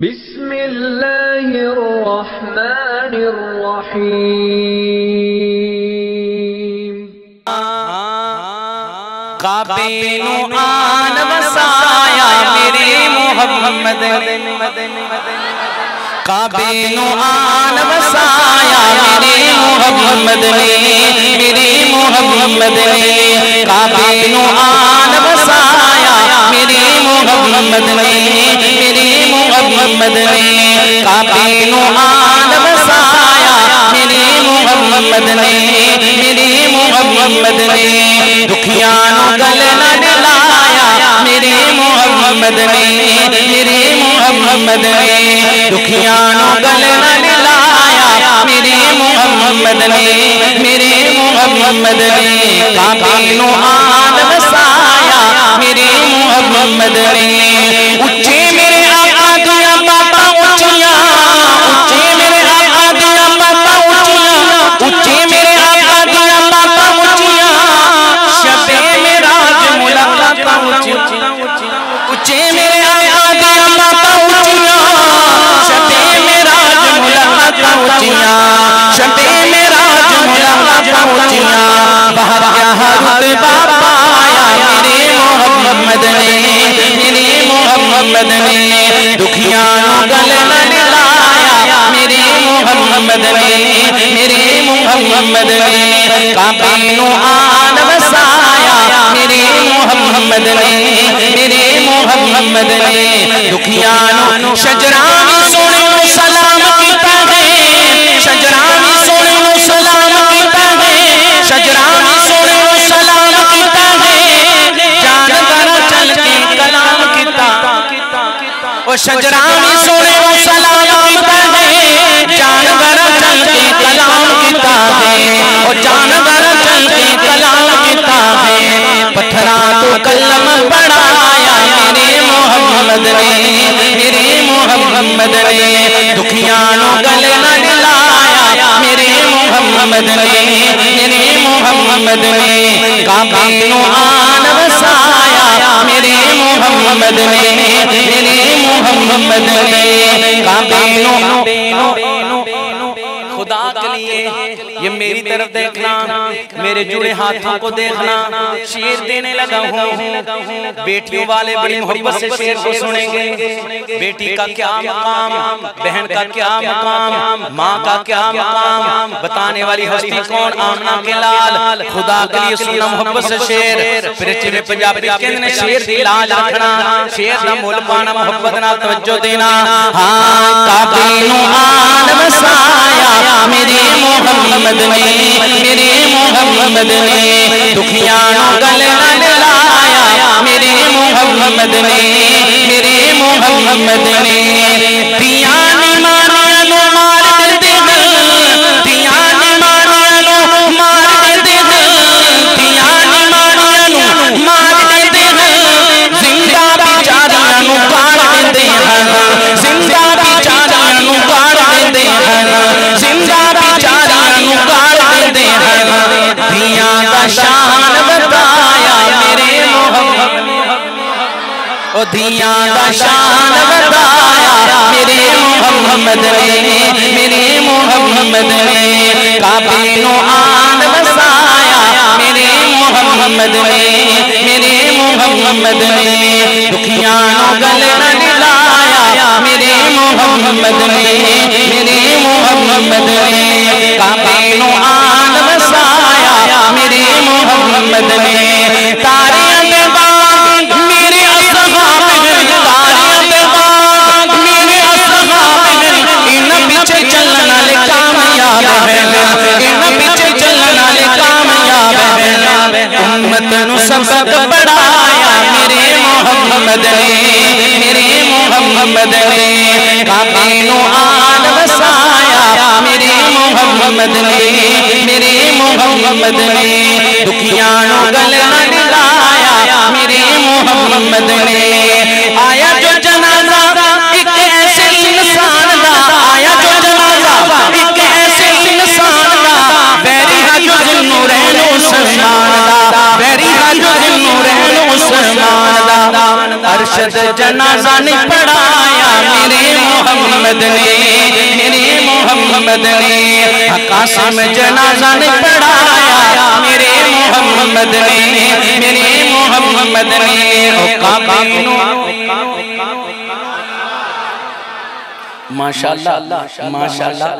بسم الله الرحمن الرحيم کعبے آن وسایا میرے محمد. کعبے آن وسایا میرے محمد نے، میرے محمد نے. کعبے آن وسایا میرے محمد نے. میرے محمد نے کعبے نو آن وسایا میرے محمد نے میرے محمد نے دکھیانو گل نہ ڈلایا میرے محمد نے میرے محمد نے دکھیانو گل نہ ڈلایا میرے محمد نے میرے محمد نے کعبے نو آن وسایا میرے محمد نے محمد نے کعبے آن وسایا میرے محمد نے، میرے محمد نے دکھیانو شجرانی سونے نو سلام کیتا ہے شجرانی سونے نو سلام کیتا ہے شجرانی سونے نو سلام کیتا ہے جانور چل کے کلام کیتا۔ او شجرانی سونے نو سلام نے دکھیانوں گل نہ ڈلایا میرے محمد نے، میرے محمد نے کابینوں آن بسایا میرے محمد نے، میرے محمد نے کابینوں نو خدا لیے یہ میری طرف دیکھنا، میرے جڑے ہاتھوں کو دیکھنا، شیر دینے لگا ہوں۔ بیٹیوں والے بڑی محبت سے شیر کو سنیں گے۔ بیٹی کا کیا مقام؟ بہن کا کیا مقام؟ ماں کا کیا مقام؟ بتانے والی ہستی کون؟ آمنہ کے لال۔ خدا کے لیے سننا محبت سے شیر۔ پھر چلے پنجابی کہنے نے شیر دی لاج رکھنا شیر نہ مول پانا محبت نہ توجہ دینا۔ ہاں کعبے نو آن وسایا میرے محمد نے میرے محمد نے دکھیانو گل لڑایا میرے محمد نے میرے محمد نے دیانی دیاں دا شان بتایا میرے محمد نے، میرے محمد نے کعبے نو آن وسایا میرے محمد نے، میرے محمد نے دکھیانو گل نہ ڈلایا میرے محمد نے، میرے محمد نے کعبے نو آن وسایا میرے محمد نے سبق پڑھایا میرے محمد نے، میرے محمد نے۔ کعبے نو آن وسایا میرے محمد نے، میرے محمد نے۔ دکھیانو گل لایا میرے محمد نے۔ ارشد جنازہ نے پڑھایا، میرے محمد نے، میرے محمد نے۔ قاسم جنازہ نے پڑھایا، میرے محمد نے، میرے محمد نے۔ ماشاءاللہ ماشاءاللہ۔